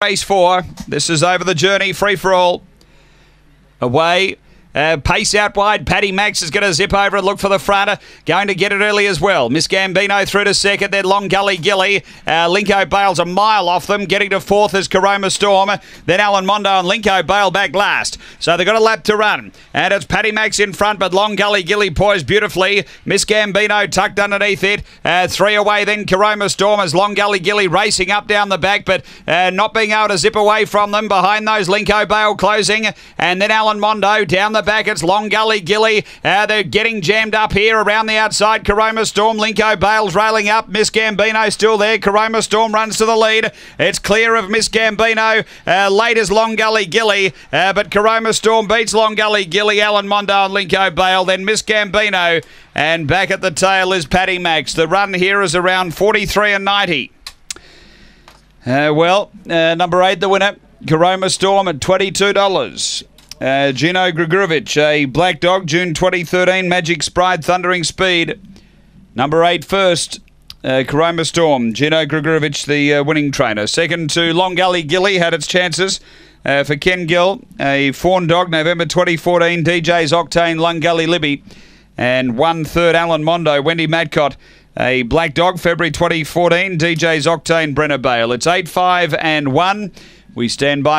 Race four. This is over the journey, free for all. Away. Uh, pace out wide. Paddy Max is going to zip over and look for the front. Going to get it early as well. Miss Gambino through to second. Then Long Gully Gilly. Uh, Linko Bale's a mile off them. Getting to fourth is Caroma Storm. Then Alan Mondo and Linko Bale back last. So they've got a lap to run. And it's Paddy Max in front, but Long Gully Gilly poised beautifully. Miss Gambino tucked underneath it. Uh, three away then Caroma Storm as Long Gully Gilly racing up down the back, but uh, not being able to zip away from them. Behind those, Linko Bale closing. And then Alan Mondo down the back. It's Long Gully Gilly. Uh, they're getting jammed up here around the outside. Caroma Storm, Linko Bales railing up. Miss Gambino still there. Caroma Storm runs to the lead. It's clear of Miss Gambino. Uh, late is Long Gully Gilly, uh, but Caroma Storm beats Long Gully Gilly, Alan Mondo and Linko Bale. Then Miss Gambino. And back at the tail is Paddy Max. The run here is around 43 and 90. Uh, well, uh, number eight, the winner, Caroma Storm at $22. Uh, Gino Grigorovich, a black dog, June 2013, Magic Sprite, Thundering Speed. Number eight first, uh, Caroma Storm, Gino Grigorovich, the uh, winning trainer. Second to Long Gully Gilly, had its chances. Uh, for Ken Gill, a fawn dog, November 2014, DJ's Octane, Long Gully Libby. And one third, Alan Mondo, Wendy Madcott, a black dog, February 2014, DJ's Octane, Brenner Bale. It's 8 5 and 1. We stand by.